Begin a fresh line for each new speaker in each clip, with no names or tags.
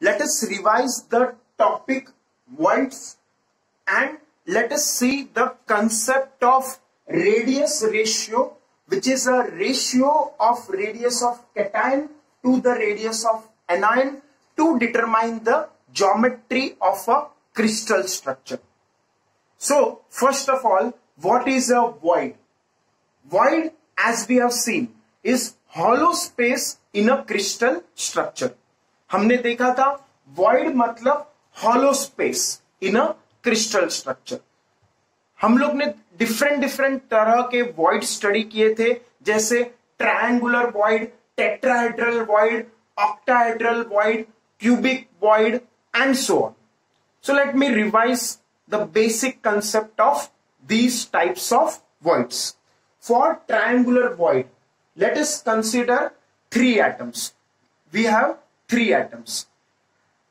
let us revise the topic voids and let us see the concept of radius ratio which is a ratio of radius of cation to the radius of anion to determine the geometry of a crystal structure. So first of all, what is a void? Void as we have seen is hollow space in a crystal structure. हमने देखा था void मतलब hollow space in a crystal structure हम लोग ने different different तरह के void study किए थे जैसे triangular void tetrahedral void octahedral void cubic void and so on so let me revise the basic concept of these types of voids. For triangular void, let us consider three atoms. We have three atoms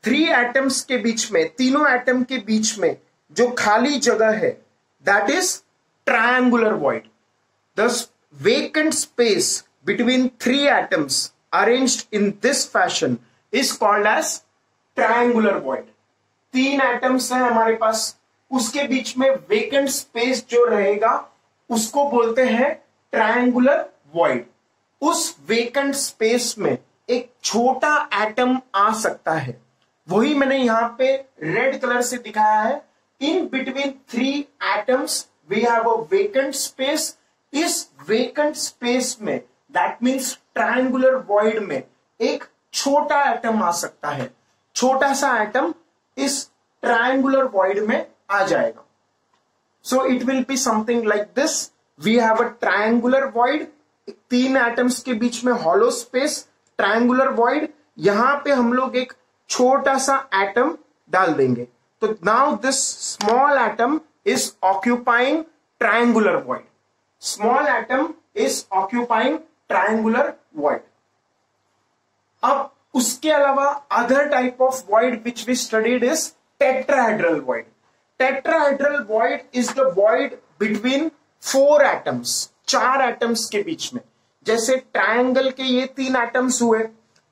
three atoms के बीच में, तीनों atom के बीच में जो खाली जगह है that is triangular void the vacant space between three atoms arranged in this fashion is called as triangular void तीन एटम्स हैं हमारे पास। उसके बीच में वेकेंट स्पेस जो रहेगा, उसको बोलते हैं ट्रायंगुलर वॉइड उस वेकेंट स्पेस में एक छोटा एटम आ सकता है। वही मैंने यहाँ पे रेड कलर से दिखाया है। In between three atoms we have a vacant space इस वेकेंट स्पेस में दैट मीन्स ट्रायंगुलर वॉइड में, एक छोटा एटम आ सकता है। छोटा सा एटम इस ट्रायंगुलर वॉइड में आ जाएगा। So it will be something like this we have a triangular void तीन एटम्स के बीच में हॉलो स्पेस ट्रायंगुलर वॉइड यहाँ पे हम लोग एक छोटा सा एटम डाल देंगे। तो now this small atom is occupying triangular void small atom is occupying triangular void अब उसके अलावा other type of void which we studied is tetrahedral void tetrahedral void is the void between four atoms चार atoms के बीच में। जैसे triangle के ये तीन एटम्स हुए,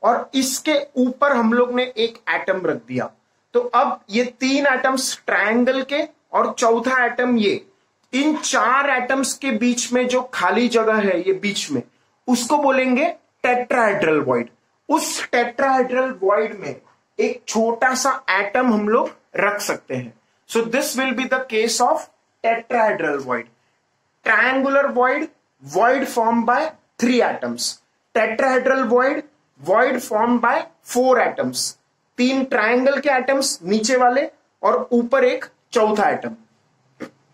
और इसके ऊपर हम लोग ने एक एटम रख दिया। तो अब ये तीन एटम्स ट्रायंगल के और चौथा एटम ये, इन चार एटम्स के बीच में जो खाली जगह है ये बीच में, उसको बोलेंगे टेट्राहेड्रल वॉइड उस टेट्राहेड्रल वॉइड में एक छोटा सा एटम हम लोग रख सकते हैं। So this will be the case of tetrahedral void triangular void void form by three atoms tetrahedral void void form by four atoms तीन ट्रायंगल के एटम्स नीचे वाले और ऊपर एक चौथा atom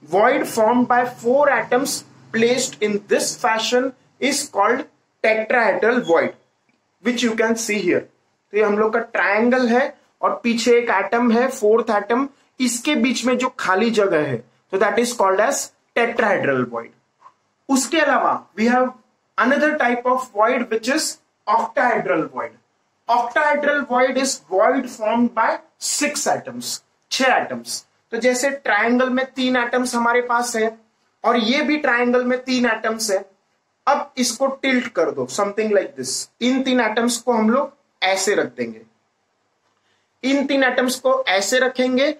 void formed by four atoms placed in this fashion is called tetrahedral void, which you can see here. तो ये हम लोग का ट्रायंगल है और पीछे एक एटम है फोर्थ एटम इसके बीच में जो खाली जगह है तो that is called as tetrahedral void उसके अलावा we have another type of void which is octahedral void octahedral void is void form by six atoms छह एटम्स तो जैसे ट्रायंगल में तीन एटम्स हमारे पास है, और ये भी ट्रायंगल में तीन एटम्स है, अब इसको टिल्ट कर दो समथिंग लाइक दिस इन तीन एटम्स को हम लोग ऐसे रख देंगे. इन तीन एटम्स को ऐसे रखेंगे,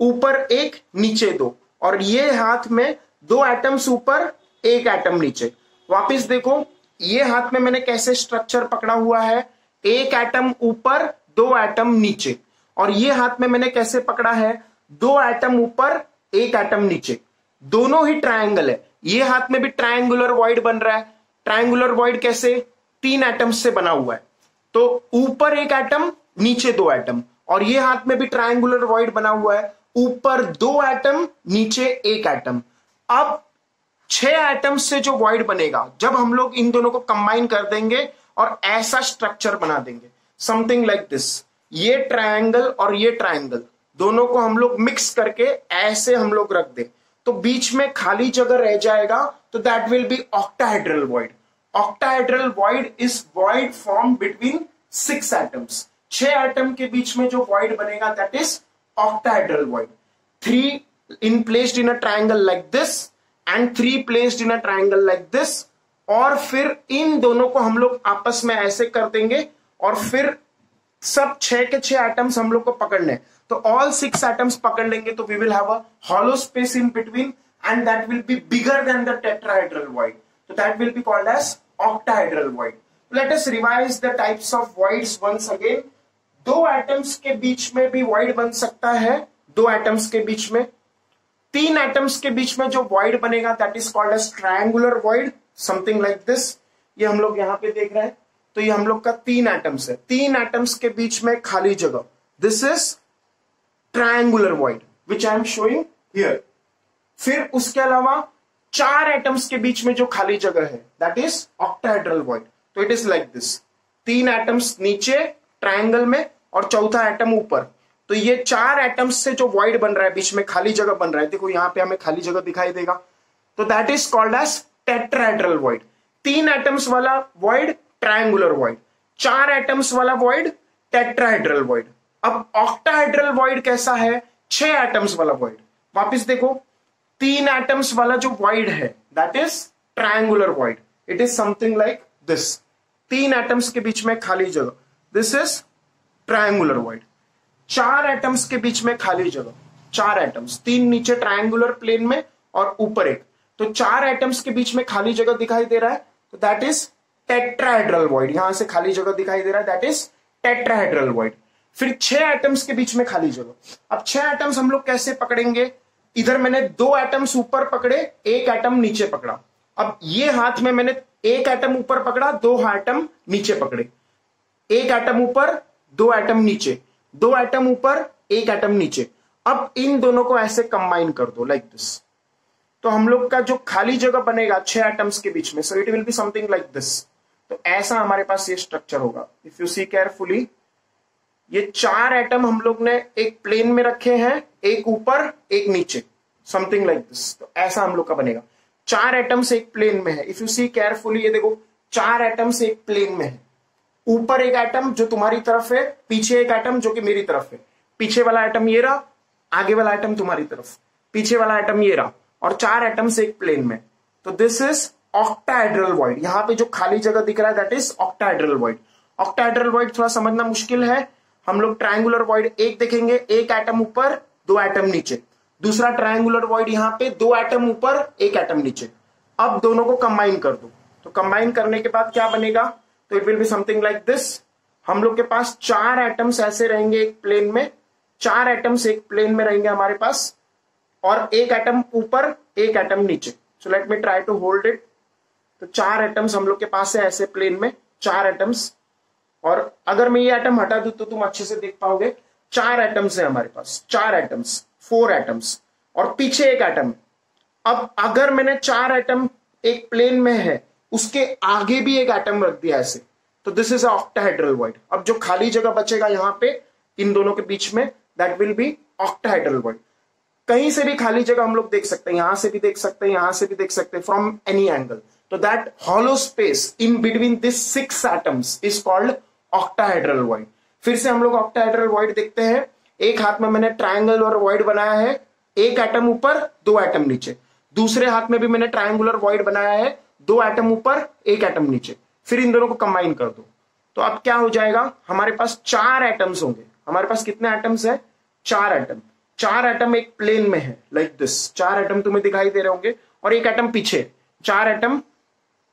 ऊपर एक, नीचे दो. और ये हाथ में दो एटम्स ऊपर एक एटम नीचे. वापिस देखो, ये हाथ में मैंने कैसे स्ट्रक्चर पकड़ा हुआ है? एक एटम ऊपर, दो एटम नीचे। और ये हाथ में मैंने कैसे पकड़ा है? दो एटम ऊपर, एक एटम नीचे। दोनों ही ट्रायंगल है। ये हाथ में भी ट्रायंगुलर वॉइड बन रहा है। ट्रायंगुलर वॉइड कैसे? तीन एटम से बना हुआ है। तो ऊपर एक एटम नीचे दो एटम और ये हाथ में भी ट्रायंगुलर वॉइड बना हुआ है। ऊपर दो एटम नीचे एक एटम अब छह एटम से जो वॉइड बनेगा, जब हम लोग इन दोनों को कंबाइन कर देंगे और ऐसा स्ट्रक्चर बना देंगे। समथिंग लाइक दिस ये ट्रायंगल और ये ट्रायंगल दोनों को हम लोग मिक्स करके ऐसे हम लोग रख दे। तो बीच में खाली जगह रह जाएगा तो that will be octahedral void octahedral void is void form between six atoms छह एटम के बीच में जो वॉइड बनेगा that is octahedral void three in placed in a triangle like this and three placed in a triangle like this और फिर इन दोनों को हम लोग आपस में ऐसे कर देंगे और फिर सब छह के छह एटम्स हम लोग को पकड़ने। तो ऑल सिक्स एटम्स पकड़ लेंगे तो we will have a hollow space in between and that will be bigger than the tetrahedral void तो that will be called as octahedral void let us revise the types of voids once again दो atoms के बीच में भी void बन सकता है, दो एटम्स के बीच में। तीन एटम्स के बीच में जो वॉइड बनेगा that is called as triangular void something like this ये हम लोग यहाँ पे देख रहे हैं। तो ये हम लोग का तीन एटम्स है। तीन एटम्स के बीच में खाली जगह। This is triangular void which I am showing here फिर उसके अलावा चार एटम्स के बीच में जो खाली जगह है दैट इज़ ऑक्टाहेड्रल वॉइड तो इट इज़ लाइक दिस तीन एटम्स नीचे ट्रायंगल में, और चौथा एटम ऊपर। तो ये चार एटम्स से जो वॉइड बन रहा है, बीच में खाली जगह बन रहा है, देखो यहाँ पे हमें खाली जगह दिखाई देगा। तो that is called as tetrahedral void तीन एटम्स वाला वॉइड ट्रायंगुलर वॉइड चार एटम्स वाला वॉइड टेट्राहेड्रल वॉइड अब ऑक्टाहेड्रल वॉइड कैसा है? छह एटम्स वाला वॉइड वापिस देखो, तीन एटम्स वाला जो वॉइड है that is triangular void it is something like this तीन एटम्स के बीच में खाली जगह. दिस इज़ ट्रायंगुलर वॉइड चार एटम्स के बीच में खाली जगह। चार एटम्स तीन नीचे ट्रायंगुलर प्लेन में और ऊपर एक। तो चार एटम्स के बीच में खाली जगह दिखाई दे रहा है। तो दैट इज़ टेट्राहेड्रल वॉइड यहाँ से खाली जगह दिखाई दे रहा है। दैट इज़ टेट्राहेड्रल वॉइड फिर छह एटम्स के बीच में खाली जगह। अब छह एटम्स हम लोग कैसे पकड़ेंगे? इधर मैंने दो एटम्स ऊपर पकड़े, एक एटम नीचे पकड़ा। अब ये हाथ में मैंने एक एटम ऊपर पकड़ा, दो एटम नीचे पकड़े। एक एटम ऊपर, दो एटम नीचे। दो एटम ऊपर, एक एटम नीचे। अब इन दोनों को ऐसे कंबाइन कर दो लाइक like दिस तो हम लोग का जो खाली जगह बनेगा, छह एटम्स के बीच में so it will be something like this तो ऐसा हमारे पास ये स्ट्रक्चर होगा। इफ़ यू सी केयरफुली ये चार एटम हम लोग ने एक प्लेन में रखे हैं, एक ऊपर, एक नीचे। समथिंग लाइक दिस तो ऐसा हम लोग का बनेगा। चार एटम्स एक प्लेन में है। इफ़ यू सी केयरफुली ये देखो, चार एटम्स एक प्लेन में है। ऊपर एक एटम जो तुम्हारी तरफ़ है, पीछे एक एटम जो कि मेरी तरफ़ है। पीछे वाला एटम ये रहा, आगे वाला एटम तुम्हारी तरफ़। पीछे वाला एटम ये रहा, और चार एटम्स एक प्लेन में। तो दिस इज़ ऑक्टाहेड्रल वॉइड यहाँ पे जो खाली जगह दिख रहा है that is octahedral void octahedral void थोड़ा समझना मुश्किल है। हम लोग ट्रायंगुलर वॉइड एक देखेंगे, एक एटम ऊपर, दो एटम नीचे। दूसरा ट्रायंगुलर वॉइड यहाँ पे, दो एटम ऊपर, एक एटम नीचे। अब दोनों को कंबाइन कर दो। तो कंबाइन करने के बाद क्या बनेगा? तो it will be something like this हम लोग के पास चार एटम्स ऐसे रहेंगे एक प्लेन में, चार एटम्स एक प्लेन में रहेंगे हमारे पास, और एक एटम ऊपर, एक एटम नीचे। So let me try to hold it तो चार एटम्स हम लोग के पास है ऐसे प्लेन में, चार एटम्स और अगर मैं ये एटम हटा दू तो तुम अच्छे से देख पाओगे, चार एटम्स है हमारे पास, चार एटम्स फोर एटम्स और पीछे एक एटम अब अगर मैंने चार एटम एक प्लेन में है उसके आगे भी एक एटम रख दिया ऐसे। तो दिस इज़ ऑक्टाहेड्रल वॉइड अब जो खाली जगह बचेगा यहाँ पे, इन दोनों के बीच में that will be octahedral void कहीं से भी खाली जगह हम लोग देख सकते हैं, यहाँ से भी देख सकते हैं, यहाँ से भी देख सकते हैं फ्रॉम एनी एंगल तो that hollow space in between this six atoms is called octahedral void फिर से हम लोग ऑक्टाहेड्रल वॉइड देखते हैं। एक हाथ में मैंने ट्राइंगल और वॉइड बनाया है। एक एटम ऊपर, दो एटम नीचे। दूसरे हाथ में भी मैंने ट्राइंगुलर वॉइड बनाया है। दो एटम ऊपर, एक एटम नीचे। फिर इन दोनों को कंबाइन कर दो। तो अब क्या हो जाएगा? हमारे पास चार एटम्स होंगे। हमारे पास कितने एटम्स है? चार एटम चार एटम एक प्लेन में है लाइक like दिस चार एटम तुम्हें दिखाई दे रहे होंगे, और एक एटम पीछे। चार एटम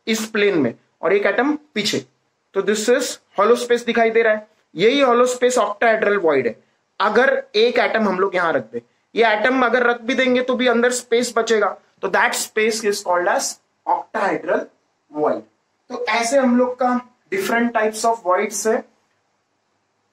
इस प्लेन में, और एक एटम पीछे। तो दिस इज़ हॉलो स्पेस दिखाई दे रहा है। यही हॉलो स्पेस ऑक्टाहेड्रल वॉइड है। अगर एक एटम हम लोग यहाँ रख दे। ये एटम अगर रख भी देंगे तो भी अंदर स्पेस बचेगा। तो that space is called as octahedral void तो ऐसे हम लोग का डिफरेंट टाइप्स ऑफ़ वॉइड्स है।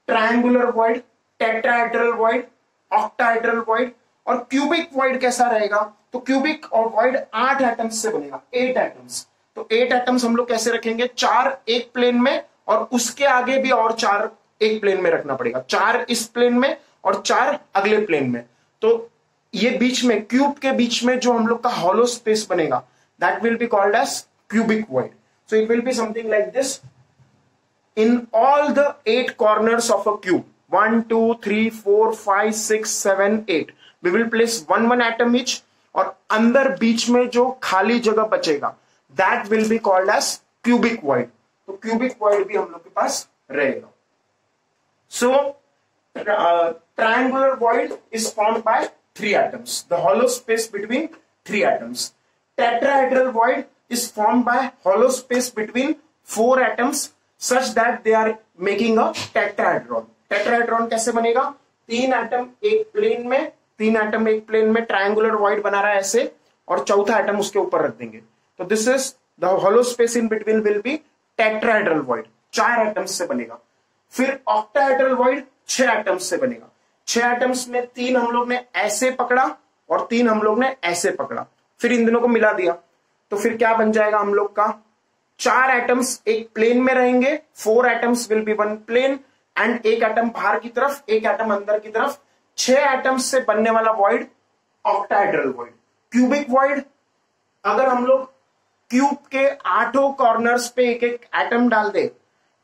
Triangular void tetrahedral void octahedral void और क्यूबिक वॉइड कैसा रहेगा? तो क्यूबिक और वॉइड आठ एटम्स से बनेगा एट एटम्स तो एट एटम्स हम लोग कैसे रखेंगे? चार एक प्लेन में और उसके आगे भी और चार एक प्लेन में रखना पड़ेगा। चार इस प्लेन में और चार अगले प्लेन में। तो ये बीच में क्यूब के बीच में जो हम लोग का हॉलो स्पेस बनेगा that will be called as cubic void so it will be something like this in all the eight corners of a cube one two three four five six seven eight we will place one one atom each और अंदर बीच में जो खाली जगह बचेगा that will be called as cubic void तो cubic void भी हम लोग के पास रहेगा। So uh, triangular void is formed by three atoms. The hollow space between three atoms. Tetrahedral void is formed by hollow space between four atoms such that they are making a tetrahedron. Tetrahedron कैसे बनेगा? तीन atom एक plane में, तीन atom एक plane में triangular void बना रहा है ऐसे, और चौथा एटम उसके ऊपर रख देंगे। तो this is the hollow space in between will be tetrahedral void चार एटम्स से बनेगा। फिर ऑक्टाहेड्रल वॉइड छह एटम्स से बनेगा। छह एटम्स में तीन हम लोग ने ऐसे पकड़ा और तीन हम लोग ने ऐसे पकड़ा। फिर इन दोनों को मिला दिया। तो फिर क्या बन जाएगा हम लोग का? चार एटम्स एक प्लेन में रहेंगे four atoms will be one plane and एक एटम बाहर की तरफ़, एक एटम अंदर की तरफ़। छह एटम्स से बनने वाला void octahedral void cubic void अगर हम लोग क्यूब के आठों कॉर्नर्स पे एक एक एटम डाल दे,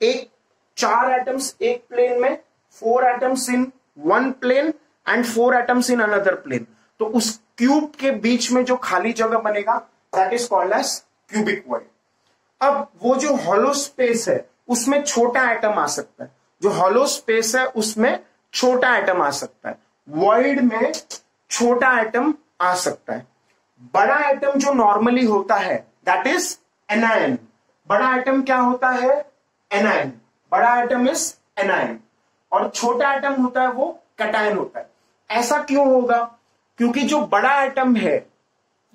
एक, चार एटम्स एक प्लेन में four atoms in one plane and four atoms in another plane तो उस क्यूब के बीच में जो खाली जगह बनेगा that is called as cubic void अब वो जो हॉलो स्पेस है, उसमें छोटा एटम आ सकता है। जो हॉलो स्पेस है, उसमें छोटा एटम आ सकता है। वॉइड में छोटा एटम आ सकता है। बड़ा एटम जो नॉर्मली होता है दैट इज़ एनायन बड़ा एटम क्या होता है? एनायन बड़ा एटम इज़ एनायन और छोटा एटम होता है, वो कटायन होता है। ऐसा क्यों होगा? क्योंकि जो बड़ा एटम है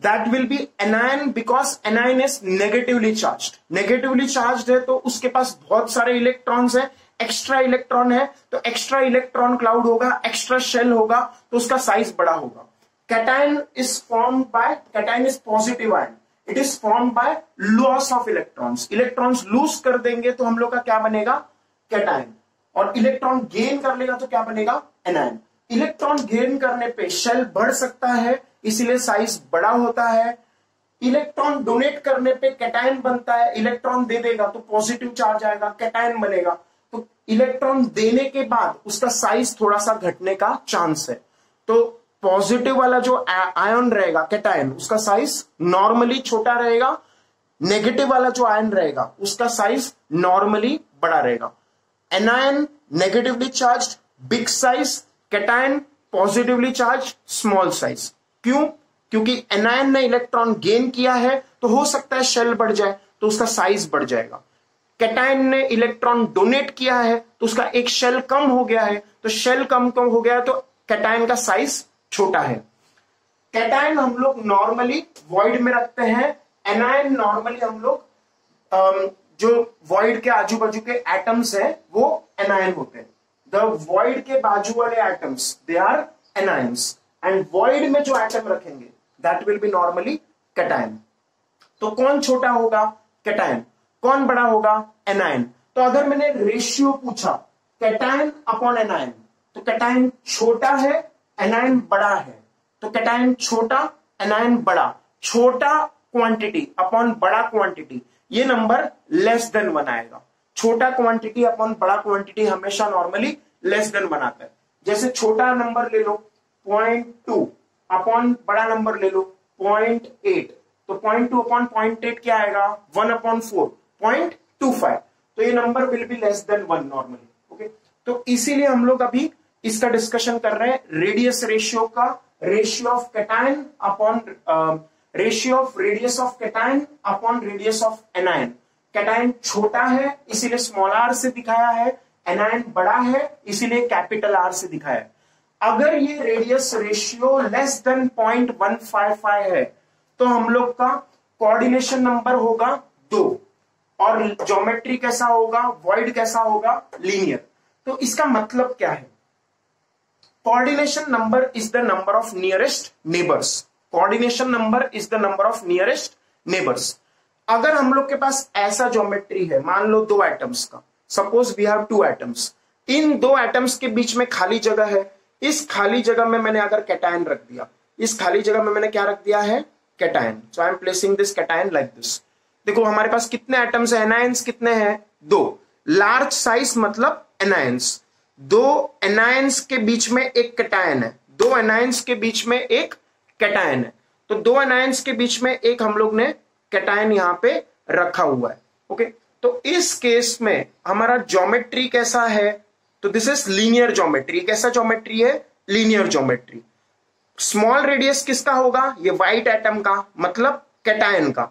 that will be anion because anion is negatively charge negatively charge है तो उसके पास बहुत सारे इलेक्ट्रॉन्स हैं एक्स्ट्रा इलेक्ट्रॉन है तो एक्स्ट्रा इलेक्ट्रॉन क्लाउड होगा एक्स्ट्रा शेल होगा तो उसका साइज़ बड़ा होगा। Cation is form by cation is positive ion it is form by loss of electrons electrons lose कर देंगे तो हम लोग का क्या बनेगा? कैटाइन और इलेक्ट्रॉन गेन कर लेगा तो क्या बनेगा? एनायन इलेक्ट्रॉन गेन करने पे शेल बढ़ सकता है, इसीलिए साइज़ बड़ा होता है। इलेक्ट्रॉन डोनेट करने पे कैटाइन बनता है, इलेक्ट्रॉन दे देगा तो पॉजिटिव चार्ज आएगा कैटाइन बनेगा। तो इलेक्ट्रॉन देने के बाद उसका साइज़ थोड़ा सा घटने का चांस है। तो पॉजिटिव वाला जो आयन रहेगा कैटायन उसका साइज़ नॉर्मली छोटा रहेगा नेगेटिव वाला जो आयन रहेगा, उसका साइज़ नॉर्मली बड़ा रहेगा। Anion negatively charge big size cation positively charge small size क्यों? क्योंकि एनायन ने इलेक्ट्रॉन गेन किया है तो हो सकता है शेल बढ़ जाए तो उसका साइज़ बढ़ जाएगा। कैटाइन ने इलेक्ट्रॉन डोनेट किया है तो उसका एक शेल कम हो गया है तो शेल कम कम हो गया तो कैटाइन का साइज़ छोटा है। कैटाइन हम लोग नॉर्मली वॉइड में रखते हैं। एनायन नॉर्मली हम लोग जो वॉइड के आजू बाजू के एटम्स है, वो एनायन होते हैं। द वॉइड के बाजू वाले atoms they are anions and void में जो एटम रखेंगे that will be normally cation तो कौन छोटा होगा? कैटाइन कौन बड़ा होगा? एनायन तो अगर मैंने रेशियो पूछा कैटायन अपॉन एनायन तो कैटायन छोटा है एनायन बड़ा है? तो कैटायन छोटा एनायन बड़ा. छोटा क्वांटिटी अपॉन बड़ा क्वांटिटी ये नंबर लेस देन वन आएगा. छोटा क्वांटिटी अपॉन बड़ा क्वांटिटी हमेशा नॉर्मली लेस देन बनाता है। जैसे छोटा नंबर ले लो पॉइंट टू अपॉन बड़ा नंबर ले लो पॉइंट एट तो point two upon point eight क्या आएगा? One upon four point two five तो ये number will be less than one normally okay तो इसीलिए हम लोग अभी इसका डिस्कशन कर रहे हैं रेडियस रेशियो का ratio of cation upon ratio of radius of cation upon radius of anion cation छोटा है, इसीलिए स्मॉल आर से दिखाया है एनायन बड़ा है, इसीलिए कैपिटल आर से दिखाया है। अगर ये radius ratio less than point one five five है तो हम लोग का कोऑर्डिनेशन नंबर होगा दो। और ज्योमेट्री कैसा होगा वॉइड कैसा होगा लीनियर तो इसका मतलब क्या है? Coordination number is the number of nearest neighbours coordination number is the number of nearest neighbours अगर हम लोग के पास ऐसा ज्योमेट्री है, मान लो दो एटम्स का suppose we have two atoms in दो एटम्स के बीच में खाली जगह है, इस खाली जगह में मैंने अगर कैटायन रख दिया, इस खाली जगह में मैंने क्या रख दिया है? Cation so I am placing this cation like this देखो, हमारे पास कितने एटम्स है? एनायंस कितने हैं? दो. लार्ज साइज़ मतलब एनायंस दो एनायंस के बीच में एक कैटायन है. दो एनायंस के बीच में एक कैटायन है. तो दो एनायंस के बीच में एक हम लोग ने कैटायन यहाँ पे रखा हुआ है ओके तो इस केस में हमारा ज्योमेट्री कैसा है? तो दिस इज़ लीनियर ज्योमेट्री कैसा ज्योमेट्री है? लीनियर ज्योमेट्री स्मॉल रेडियस किसका होगा? ये व्हाइट एटम का मतलब कैटायन का।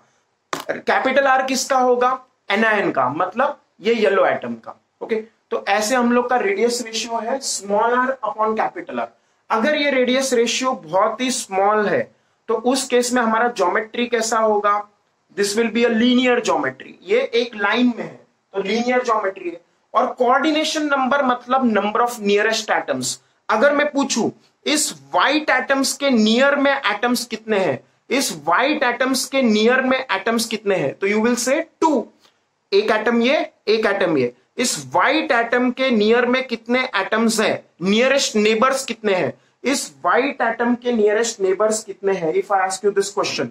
कैपिटल आर किसका होगा? एनायन का मतलब ये येलो एटम का ओके तो ऐसे हम लोग का रेडियस रेशियो है small R upon capital R अगर ये रेडियस रेशियो बहुत ही स्मॉल है तो उस केस में हमारा ज्योमेट्री कैसा होगा? This will be a linear geometry ये एक लाइन में है तो लीनियर ज्योमेट्री है। और कोऑर्डिनेशन नंबर मतलब नंबर ऑफ़ नियरेस्ट एटम्स अगर मैं पूछूँ, इस व्हाइट एटम्स के नियर में एटम्स कितने हैं? इस व्हाइट एटम्स के नियर में एटम्स कितने हैं? तो यू विल से टू एक एटम ये, एक एटम ये। इस व्हाइट एटम के नियर में कितने एटम्स हैं? नियरेस्ट नेबर्स कितने हैं? इस व्हाइट एटम के नियरेस्ट नेबर्स कितने हैं? If I ask you this question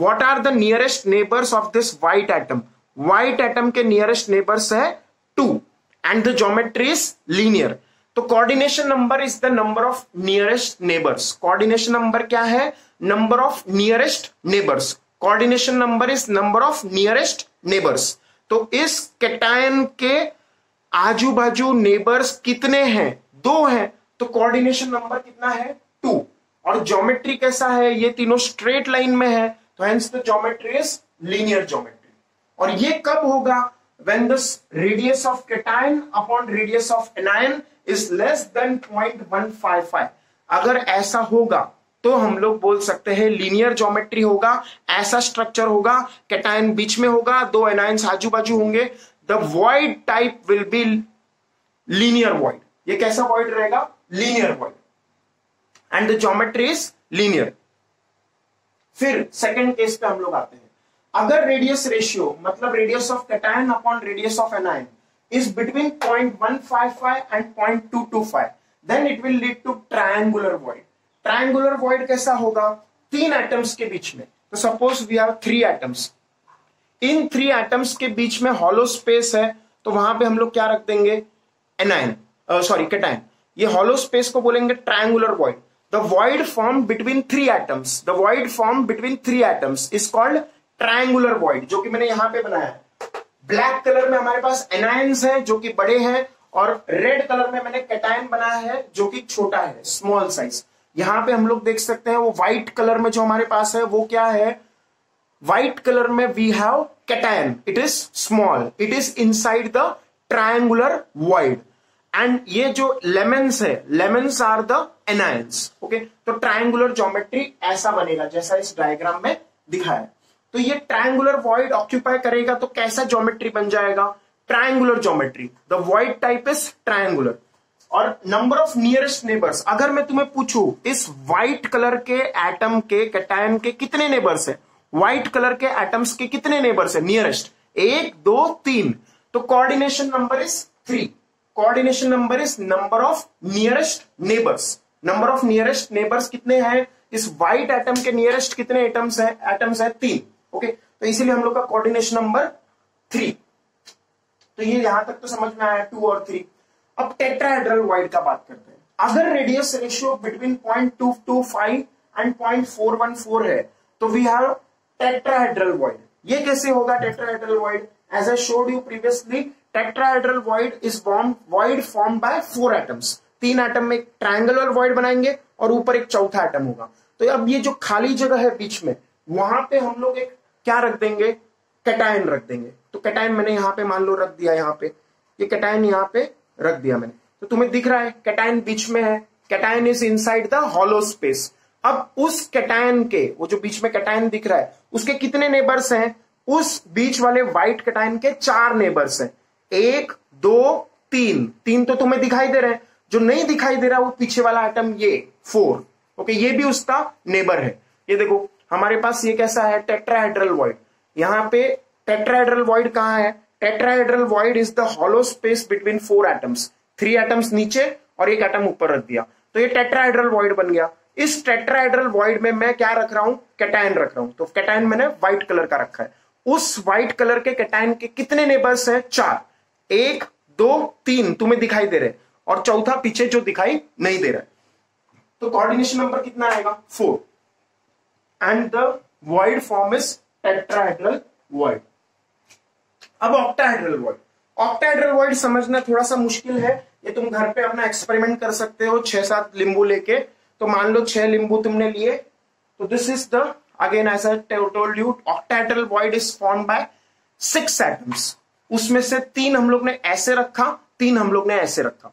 what are the nearest neighbours of this white atom white atom के नियरेस्ट नेबर्स है two and the geometry is linear तो coordination number is the number of nearest neighbours coordination number क्या है? Number of nearest neighbours coordination number is number of nearest neighbours तो इस cation के आजू बाजू नेबर्स कितने हैं? दो हैं। तो कोऑर्डिनेशन नंबर कितना है? टू और ज्योमेट्री कैसा है? ये तीनों स्ट्रेट लाइन में है। तो hence the geometry is linear geometry और ये कब होगा? When the radius of cation upon radius of anion is less than 0.155 अगर ऐसा होगा तो हम लोग बोल सकते हैं लीनियर ज्योमेट्री होगा, ऐसा स्ट्रक्चर होगा कैटायन बीच में होगा, दो एनायंस आजू बाजू होंगे the void type will be linear void ये कैसा वॉइड रहेगा? Linear void and the geometry is linear फिर सेकेंड केस पे हम लोग आते हैं। अगर रेडियस रेशियो मतलब radius of cation upon radius of anion is between 0.155 and 0.225 then it will lead to triangular void triangular void कैसा होगा? तीन एटम्स के बीच में। तो suppose we have three atoms in three atoms के बीच में हॉलो स्पेस है तो वहाँ पे हम लोग क्या रख देंगे? एनायन सॉरी कैटायन ये हॉलो स्पेस को बोलेंगे triangular void the void form between three atoms the void form between three atoms is called triangular void जो कि मैंने यहाँ पे बनाया है। ब्लैक कलर में हमारे पास एनायंस है, जो कि बड़े हैं, और रेड कलर में मैंने कैटायन बनाया है, जो कि छोटा है स्मॉल साइज़ यहाँ पे हम लोग देख सकते हैं, वो व्हाइट कलर में जो हमारे पास है, वो क्या है? व्हाइट कलर में we have cation it is small it is inside the triangular void and ये जो लेमन्स है lemons are the anions okay तो ट्रायंगुलर ज्योमेट्री ऐसा बनेगा, जैसा इस डायग्राम में दिखाया। तो ये ट्रायंगुलर वॉइड ऑक्यूपाई करेगा तो कैसा ज्योमेट्री बन जाएगा? Triangular geometry the void type is triangular और नंबर ऑफ़ नियरेस्ट नेबर्स अगर मैं तुम्हें पूछूँ, इस व्हाइट कलर के एटम के कैटायन के कितने नेबर्स है? व्हाइट कलर के एटम्स के कितने नेबर्स है? नियरेस्ट एक, दो, तीन. तो coordination number is three coordination number is number of nearest neighbours number of nearest neighbours कितने हैं? इस व्हाइट एटम के नियरेस्ट कितने एटम्स है? एटम्स है तीन ओके तो इसीलिए हम लोग का कोऑर्डिनेशन नंबर थ्री तो ये यहाँ तक तो समझ में आया टू और थ्री अब टेट्राहेड्रल वाइड का बात करते हैं। अगर radius ratio between point two two five and point four one four है तो वी हैव टेट्राहेड्रल वाइड ये कैसे होगा tetrahedral void as I showed you previously tetrahedral void is form void form by four atoms तीन atom में एक triangular wide बनाएँगे और ऊपर एक चौथा एटम होगा। तो अब ये जो खाली जगह है बीच में, वहाँ पे हम लोग एक क्या रख देंगे? कैटायन रख देंगे। तो कैटायन मैंने यहाँ पे मान लो रख दिया यहाँ पे। ये कैटायन यहाँ पे रख दिया मैंने। तो तुम्हें दिख रहा है कैटायन बीच में है। Cation is inside the hollow space अब उस कैटायन के, वो जो बीच में कैटायन दिख रहा है, उसके कितने नेबर्स हैं? उस बीच वाले व्हाइट कैटायन के चार नेबर्स हैं। एक, दो, तीन। तीन तो तुम्हें दिखाई दे रहे हैं। जो नहीं दिखाई दे रहा वो पीछे वाला आइटम ये फोर ओके ये भी उसका नेबर है। ये देखो, हमारे पास ये कैसा है? टेट्राहेड्रल वॉइड यहाँ पे टेट्राहेड्रल वॉइड कहाँ है? Tetrahedral void is the hollow space between four atoms three atoms नीचे और एक एटम ऊपर रख दिया। तो ये टेट्राहेड्रल वॉइड बन गया। इस टेट्राहेड्रल वॉइड में मैं क्या रख रहा हूँ? कैटायन रख रहा हूँ। तो कैटायन मैंने व्हाइट कलर का रखा है। उस व्हाइट कलर के कैटायन के कितने नेबर्स हैं? चार। एक, दो, तीन। तुम्हें दिखाई दे रहे और चौथा पीछे जो दिखाई नहीं दे रहा है। तो कोऑर्डिनेशन नंबर कितना आएगा? Four and the void form is tetrahedral void. अब octahedral void. ऑक्टाहेड्रल वॉइड समझना थोड़ा सा मुश्किल है। ये तुम घर पे अपना एक्सपेरिमेंट कर सकते हो छह सात लिंबू लेके। तो मान लो छह लिंबू तुमने लिए। तो this is the again as told you octahedral void is form by six atoms उसमें से तीन हम लोग ने ऐसे रखा, तीन हम लोग ने ऐसे रखा।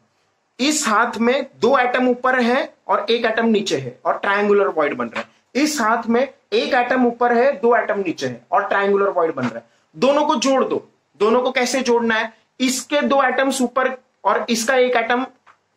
इस हाथ में दो एटम ऊपर है और एक एटम नीचे है और ट्रायंगुलर वॉइड बन रहा है। इस हाथ में एक एटम ऊपर है, दो एटम नीचे है और ट्रायंगुलर वॉइड बन रहा है। दोनों को जोड़ दो। दोनों को कैसे जोड़ना है? इसके दो एटम्स ऊपर और इसका एक एटम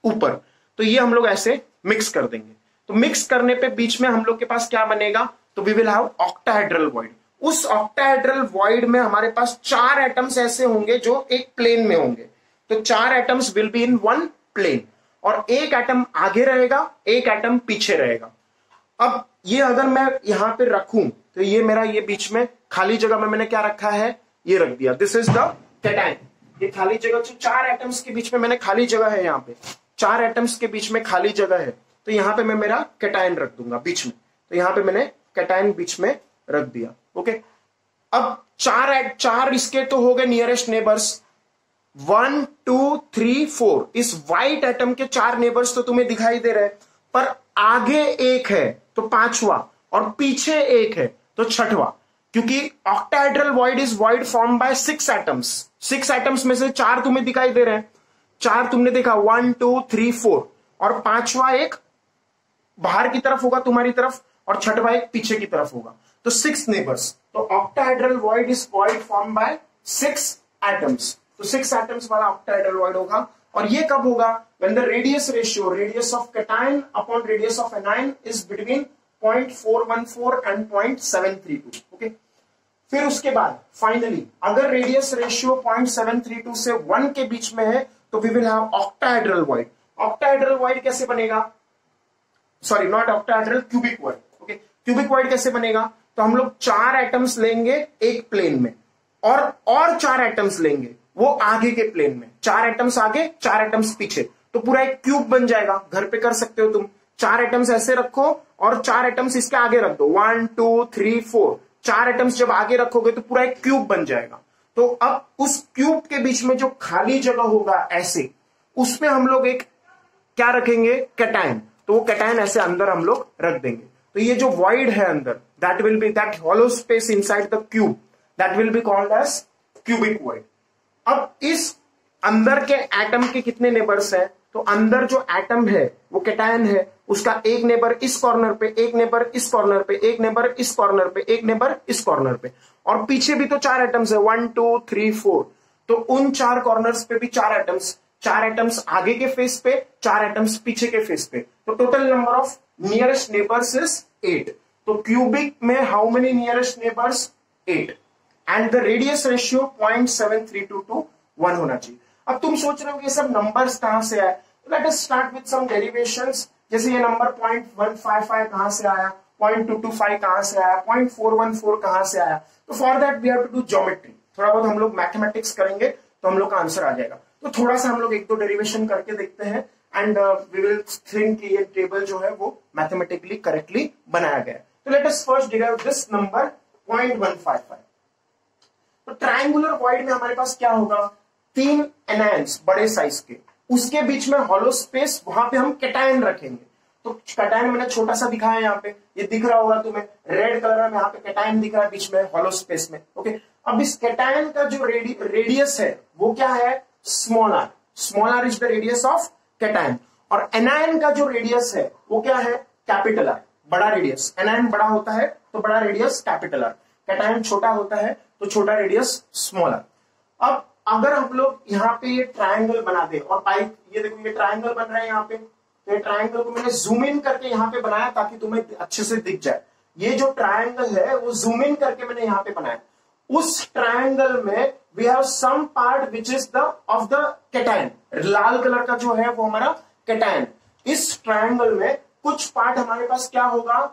ऊपर। तो ये हम लोग ऐसे मिक्स कर देंगे। तो मिक्स करने पे बीच में हम लोग के पास क्या बनेगा? तो we will have octahedral void उस ऑक्टाहेड्रल वॉइड में हमारे पास चार एटम्स ऐसे होंगे जो एक प्लेन में होंगे। तो चार atoms will be in one plane और एक एटम आगे रहेगा, एक एटम पीछे रहेगा। अब ये अगर मैं यहाँ पे रखूँ तो ये मेरा ये बीच में खाली जगह में मैंने क्या रखा है? ये रख दिया। दिस इज़ द ये खाली जगह जो चार एटम्स के बीच में मैंने खाली जगह है यहाँ पे। चार एटम्स के बीच में खाली जगह है। तो यहाँ पे मैं मेरा कैटाइन रख दूँगा बीच में। तो यहाँ पे मैंने कैटाइन बीच में रख दिया। ओके अब चार चार इसके तो हो गए nearest neighbours one two three four इस व्हाइट एटम के चार नेबर्स तो तुम्हें दिखाई दे रहे हैं। पर आगे एक है तो पांचवा, और पीछे एक है तो छठवा। क्योंकि octahedral void is void form by six atoms six atoms में से चार तुम्हें दिखाई दे रहे हैं। चार तुमने देखा वन टू थ्री फोर और पांचवा एक बाहर की तरफ़ होगा, तुम्हारी तरफ़, और छठवा एक पीछे की तरफ़ होगा। तो सिक्स नेबर्स तो octahedral void is void form by six atoms तो सिक्स एटम्स वाला ऑक्टाइड्रल वॉइड होगा। और ये कब होगा? When the radius ratio, radius of cation upon radius of anion is between 0.414 and 0.732 okay? फिर उसके बाद फाइनली अगर रेडियस रेशियो 0.732 से 1 के बीच में है तो we will have octahedral void octahedral void कैसे बनेगा? Sorry not octahedral cubic void okay cubic void कैसे बनेगा? तो हम लोग चार एटम्स लेंगे एक प्लेन में। और और चार एटम्स लेंगे। वो आगे के प्लेन में। चार एटम्स आगे, चार एटम्स पीछे। तो पूरा एक क्यूब बन जाएगा। घर पे कर सकते हो तुम। चार एटम्स ऐसे रखो और चार एटम्स इसके आगे रख दो। वन टू थ्री फोर चार एटम्स जब आगे रखोगे तो पूरा एक क्यूब बन जाएगा। तो अब उस क्यूब के बीच में जो खाली जगह होगा ऐसे, उसमें हम लोग एक क्या रखेंगे? कैटाइन तो वो कैटाइन ऐसे अंदर हम लोग रख देंगे। तो ये जो वॉइड है अंदर that will be that hollow space inside the cube that will be called as cubic void अब इस अंदर के एटम के कितने नेबर्स हैं? तो अंदर जो एटम है, वो कैटायन है, उसका एक नेबर इस कॉर्नर पे, एक नेबर इस कॉर्नर पे, एक नेबर इस कॉर्नर पे, एक नेबर इस कॉर्नर पे। और पीछे भी तो चार एटम्स है। वन टू थ्री फोर तो उन चार कॉर्नर्स पे भी चार एटम्स चार एटम्स आगे के फेस पे, चार एटम्स पीछे के फेस पे। तो total number of nearest neighbours is eight तो क्यूबिक में how many nearest neighbours eight and the radius ratio point seven three two two one होना चाहिए। अब तुम सोच रहे हो ये सब नंबर्स कहाँ से आए? Let us start with some जैसे ये number point one five five कहाँ से आया? पॉइंट टू टू फाइव कहाँ से आया? पॉइंट फोर वन फोर कहाँ से आया? तो for that we have to do geometry थोड़ा बहुत हम लोग मैथमेटिक्स करेंगे तो हम लोग का आंसर आ जाएगा। तो थोड़ा सा हम लोग एक दो डेरिवेशन करके देखते हैं। एंड वी विल थिंक कि ये टेबल जो है वो मैथमेटिकली करेक्टली बनाया गया तो let us first derive this number point one five five तो ट्राइंगुलर वाइड में हमारे पास क्या होगा? तीन एनायंस बड़े साइज़ के। उसके बीच में हॉलो स्पेस वहाँ पे हम कैटायन रखेंगे। तो कैटायन मैंने छोटा सा दिखाया यहाँ पे। ये दिख रहा होगा तुम्हें। रेड कलर में यहाँ पे कैटायन दिख रहा है बीच में हॉलो स्पेस में। ओके अब इस कैटायन का जो रेडि, रेडियस है वो क्या है? Small R small R is the radius of cation और एनायन का जो रेडियस है वो क्या है? कैपिटल आर बड़ा रेडियस एनायन बड़ा होता है तो बड़ा रेडियस कैपिटल आर कैटायन छोटा होता है तो छोटा रेडियस स्मॉल आर अब अगर हम लोग यहाँ पे ये ट्रायंगल बना दे, और पाइप ये देखो, ये ट्रायंगल बन रहा है यहाँ पे। तो ये ट्रायंगल को मैंने जूम इन करके यहाँ पे बनाया ताकि तुम्हें अच्छे से दिख जाए। ये जो ट्रायंगल है, वो जूम इन करके मैंने यहाँ पे बनाया। उस ट्रायंगल में we have some part which is the of the cation Lal colour का जो है, वो हमारा कैटाइन इस ट्रायंगल में कुछ पार्ट हमारे पास क्या होगा?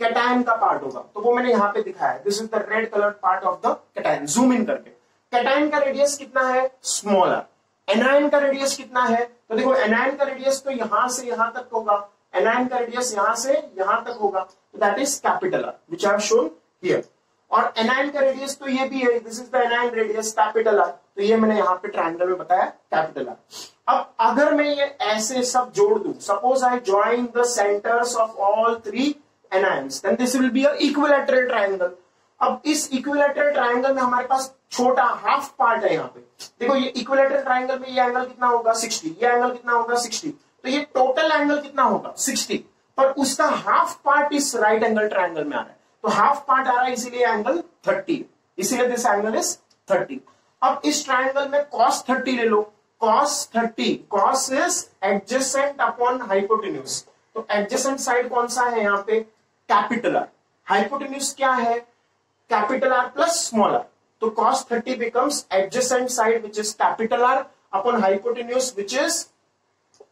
कैटाइन का पार्ट होगा। तो वो मैंने यहाँ पे दिखाया। This is the red colour part of the cation zoom in करके। कैटाइन का रेडियस कितना है? स्मॉलर एनायन का रेडियस कितना है? तो देखो एनायन का रेडियस तो यहाँ से यहाँ तक होगा। एनायन का रेडियस यहाँ से यहाँ तक होगा। तो that is capital R which have shown here और एनाइन का रेडियस तो ये भी है। This is the anion radius capital R तो ये मैंने यहाँ पे ट्रायंगल में बताया कैपिटल आर अब अगर मैं ये ऐसे सब जोड़ दू suppose I join the centres of all three anions then this will be equilateral triangle अब इस इक्विलेटरल ट्रायंगल में हमारे पास छोटा हाफ़ पार्ट है यहाँ पे। देखो ये इक्विलेटरल ट्रायंगल में ये एंगल कितना होगा? 60 ये एंगल कितना होगा? 60 तो ये टोटल एंगल कितना होगा? 60 पर उसका हाफ़ पार्ट इस राइट एंगल ट्रायंगल में आ रहा है। तो हाफ़ पार्ट आ रहा है, इसीलिए एंगल 30 इसीलिए दिस एंगल इज़ 30 अब इस ट्रायंगल में cos 30 ले लो। Cos 30 cos is adjacent upon hypotenuse तो एडजेसेंट साइड कौन सा है यहाँ पे? कैपिटल आर हाइपोटेन्यूज क्या है? Capital R plus small R तो cos thirty becomes adjacent side which is capital R upon hypotenuse which is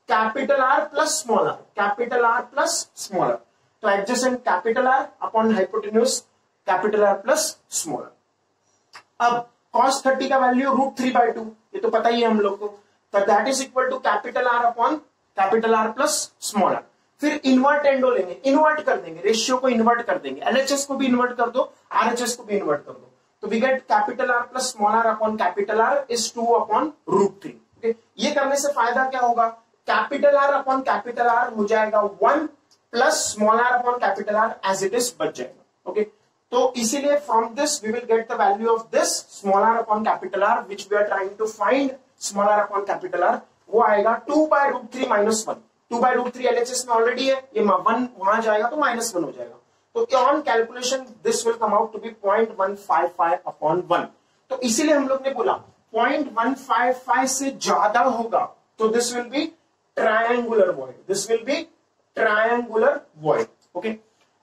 capital R plus small R capital R plus small R तो adjacent capital R upon hypotenuse capital R plus small R अब cos thirty का value root three by two ये तो पता ही है हम लोग को. तो that is equal to capital R upon capital R plus small R फिर इन्वर्ट एंडो लेंगे इन्वर्ट कर देंगे रेशियो को इन्वर्ट कर देंगे। एलएचएस को भी इन्वर्ट कर दो आरएचएस को भी इन्वर्ट कर दो। तो we get capital R plus small R upon capital R is two upon root three ये करने से फ़ायदा क्या होगा? Capital R upon capital R हो जाएगा one plus small R upon capital R as it is बच जाएगा ओके तो इसीलिए from this we will get the value of this small R upon capital R which we are trying to find small R upon capital R वो आएगा two by root three minus one two by root three LHS में already है, ये one वहाँ जाएगा तो minus one हो जाएगा। तो on calculation this will come out to be point one five five upon one तो इसीलिए हम लोग ने बोला पॉइंट वन फाइव फाइव से ज़्यादा होगा तो this will be triangular void this will be triangular void okay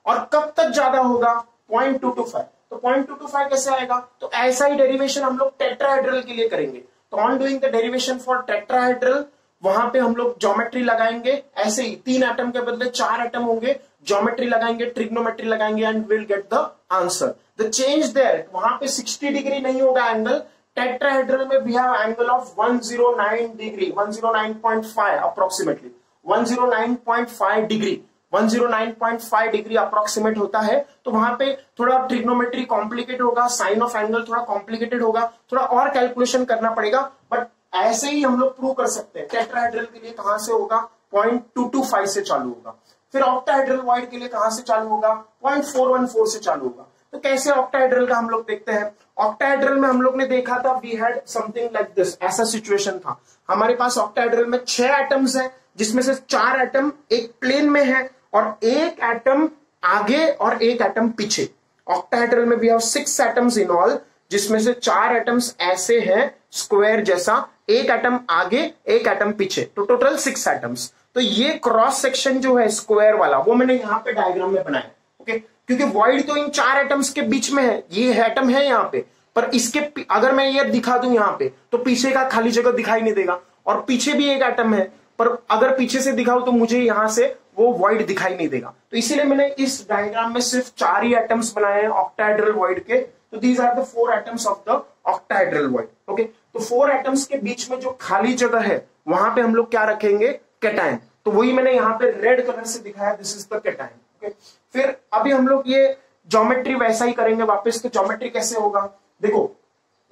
और कब तक ज़्यादा होगा? पॉइंट टू टू फाइव तो पॉइंट टू टू फाइव कैसे आएगा? तो ऐसा ही डेरिवेशन हम लोग टेट्राहेड्रल के लिए करेंगे। तो on doing the derivation for tetrahedral वहाँ पे हम लोग ज्योमेट्री लगाएँगे। ऐसे ही तीन एटम के बदले चार एटम होंगे। ज्योमेट्री लगाएँगे ट्रिग्नोमेट्री लगाएँगे and will get the answer the change there वहाँ पे 60 डिग्री नहीं होगा एंगल टेट्राहेड्रल में we have angle of 109 degree 109.5 approximately 109.5 degree 109.5 degree approximate होता है। तो वहाँ पे थोड़ा ट्रिग्नोमेट्री कॉम्प्लिकेटेड होगा साइन ऑफ़ एंगल थोड़ा कॉम्प्लिकेटेड होगा। थोड़ा और कैलकुलेशन करना पड़ेगा। बट ऐसे ही हम लोग प्रूव कर सकते हैं टेट्राहेड्रल के लिए कहाँ से होगा? पॉइंट टू टू फाइव से चालू होगा। फिर ऑक्टाहाइड्रल वॉइड के लिए कहाँ से चालू होगा? पॉइंट फोर वन फोर से चालू होगा। तो कैसे ऑक्टाहाइड्रल का हम लोग देखते हैं? ऑक्टाहाइड्रल में हम लोग ने देखा था we had something like this ऐसा सिचुएशन था। हमारे पास ऑक्टाहाइड्रल में छह एटम्स हैं, जिसमें से चार एटम एक प्लेन में है और एक एटम आगे और एक एटम पीछे। ऑक्टाहाइड्रल में we have six atoms in all जिसमें से चार एटम्स ऐसे हैं स्क्वायर जैसा एक एटम आगे, एक एटम पीछे। तो टोटल सिक्स एटम्स तो ये क्रॉस सेक्शन जो है स्क्वायर वाला, वो मैंने यहाँ पे डायग्राम में बनाया। ओके क्योंकि वॉइड तो इन चार एटम्स के बीच में है। ये एटम है यहाँ पे। पर इसके अगर मैं ये दिखा दूँ यहाँ पे तो पीछे का खाली जगह दिखाई नहीं देगा। और पीछे भी एक एटम है। पर अगर पीछे से दिखाऊँ तो मुझे यहाँ से वो वॉइड दिखाई नहीं देगा। तो इसीलिए मैंने इस डायग्राम में सिर्फ़ चार ही एटम्स बनाए हैं ऑक्टाइड्रल वॉइड के। तो these are the four atoms of the octahedral void okay तो फोर एटम्स के बीच में जो खाली जगह है, वहाँ पे हम लोग क्या रखेंगे? कैटाइन तो वही मैंने यहाँ पे रेड कलर से दिखाया this is the cation okay फिर अभी हम लोग ये ज्योमेट्री वैसा ही करेंगे वापस तो ज्योमेट्री कैसे होगा? देखो,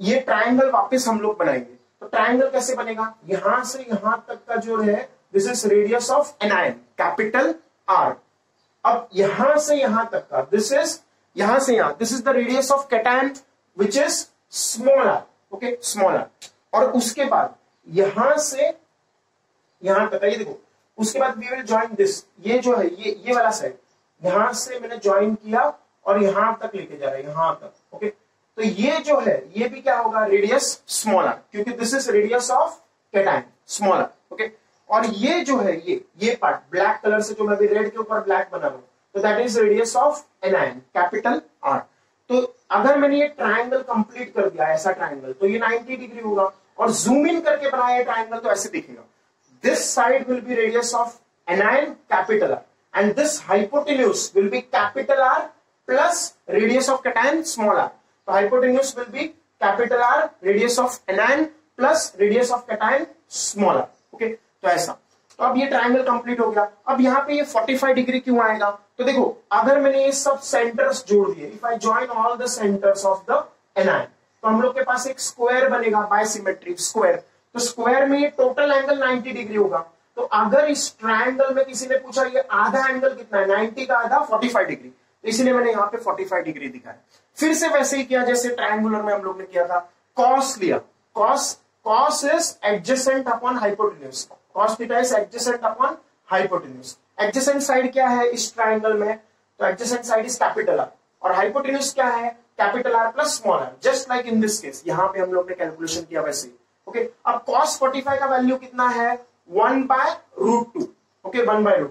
ये ट्राइंगल वापस हम लोग बनाएँगे। तो ट्राइंगल कैसे बनेगा? यहाँ से यहाँ तक का जो है this is radius of anion capital R अब यहाँ से यहाँ तक का दिस इज़ यहाँ से यहाँ this is the radius of cation which is small R okay small R और उसके बाद, यहाँ से, यहाँ तक, ये देखो, उसके बाद वी विल ज्वाइन दिस ये जो है, ये ये वाला साइड यहाँ से मैंने ज्वाइन किया और यहाँ तक लेके जा रहा है, यहाँ तक ओके तो ये जो है, ये भी क्या होगा रेडियस स्मॉलर क्योंकि this is radius of cation smaller okay और ये जो है, ये ये पार्ट ब्लैक कलर से जो मैं रेड के ऊपर ब्लैक बना रहा हूँ तो that is radius of anion capital R तो अगर मैंने ये ट्राइंगल कंप्लीट कर दिया, ऐसा ट्राइंगल तो ये 90 डिग्री होगा। और जूम इन करके बनाया ट्रायंगल तो ऐसे दिखेगा। This side will be radius of anion capital R and this hypotenuse will be capital R plus radius of cation small R तो hypotenuse will be capital R radius of anion plus radius of cation small R okay तो ऐसा। अब ये triangle complete हो गया। अब यहाँ पे ये 45 डिग्री क्यों आएगा? तो देखो, अगर मैंने ये सब सेंटर्स जोड़ दिए if I join all the centres of the anion तो हम लोग के पास एक स्क्वायर बनेगा बाय सिमेट्रिक स्क्वायर तो स्क्वायर में ये टोटल एंगल 90 डिग्री होगा। तो अगर इस ट्रायंगल में किसी ने पूछा, ये आधा एंगल कितना है? 90 का आधा 45 डिग्री तो इसलिए मैंने यहाँ पे 45 डिग्री दिखाया फिर से वैसे ही किया, जैसे ट्राइंगुलर में हम लोग ने किया था कॉस लिया। Cos cos is adjacent upon hypotenuse theta is adjacent upon hypotenuse adjacent side क्या है इस ट्रायंगल में? तो adjacent side is capital R और हाइपोटेन्यूज क्या है? Capital R plus small R just like in this case पे हम लोग ने कैलकुलेशन किया वैसे ओके अब cos 45 का वैल्यू कितना है? बाय ओके बाय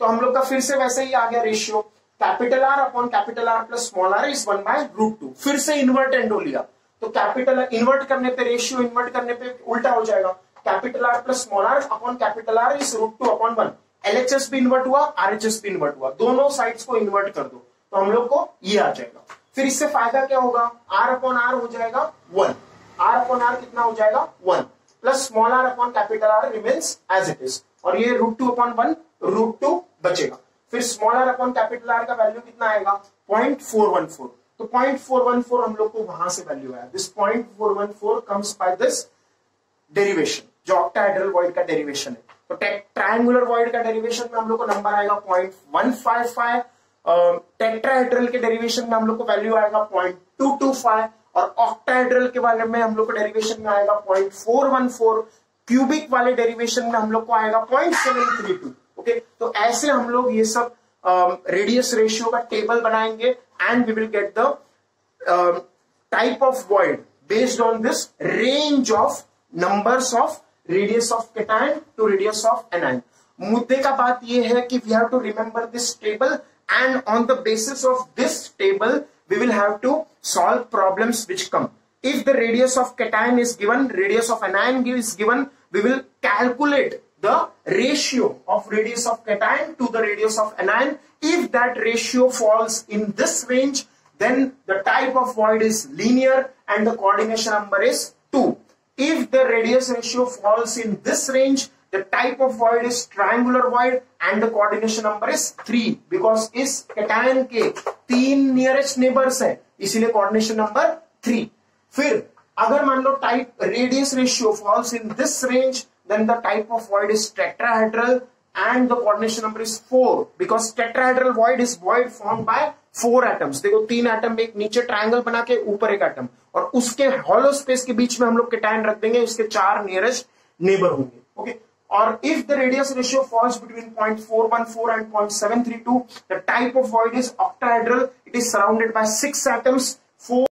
तो हम लोग का फिर से वैसे ही आ गया ratio capital R upon capital R plus small R is one by root two फिर से इन्वर्ट एंडो लिया. तो कैपिटल इन्वर्ट करने पे रेशियो इन्वर्ट करने पे उल्टा हो जाएगा. Capital R plus small r upon capital R is root two upon one LHS भी इन्वर्ट हुआ आरएचएस भी इन्वर्ट हुआ। दोनों साइड्स को इन्वर्ट कर दो। तो हम लोग को ये आ जाएगा। फिर इससे फ़ायदा क्या होगा? आर अपॉन आर हो जाएगा वन आर अपॉन आर कितना हो जाएगा? One plus small R upon capital R remains as it is और ये root two upon one root two बचेगा। फिर small R upon capital R का वैल्यू कितना आएगा? पॉइंट फोर वन फोर तो पॉइंट फोर वन फोर हम लोग को वहाँ से वैल्यू आया। This point four one four comes by this derivation जो ऑक्टाहेड्रल वॉइड का डेरिवेशन है। तो ट्रायंगुलर वॉइड का डेरिवेशन में हम लोग को नंबर आएगा point one five five tetrahedral के डेरिवेशन में हम लोग को वैल्यू आएगा पॉइंट टू टू फाइव और ऑक्टाहेड्रल के बारे में हम लोग को डेरिवेशन में आएगा point four one four cubic वाले डेरिवेशन में हम लोग को आएगा point seven three two okay तो ऐसे हम लोग ये सब रेडियस um, रेशियो का टेबल बनाएँगे and we will get the type of void based on this range of numbers of radius of cation to radius of anion मुद्दे का बात यह है कि we have to remember this table and on the basis of this table we will have to solve problems which come if the radius of cation is given radius of anion is given we will calculate the ratio of radius of cation to the radius of anion if that ratio falls in this range then the type of void is linear and the coordination number is if the radius ratio falls in this range the type of void is triangular void and the coordination number is 3 because इस cation के तीन nearest neighbors है इसीलिए coordination number 3 फिर अगर मान लो type radius ratio falls in this range then the type of void is tetrahedral and the coordination number is 4 because tetrahedral void is void formed by four atoms, देखो तीन atom एक नीचे triangle बना के ऊपर एक एटम, और उसके हॉलो स्पेस के बीच में हम लोग कैटायन रख देंगे, उसके चार नियरेस्ट नेबर होंगे ओके और if the radius ratio falls between point four one four and point seven three two the type of void is octahedral it is surrounded by six atoms four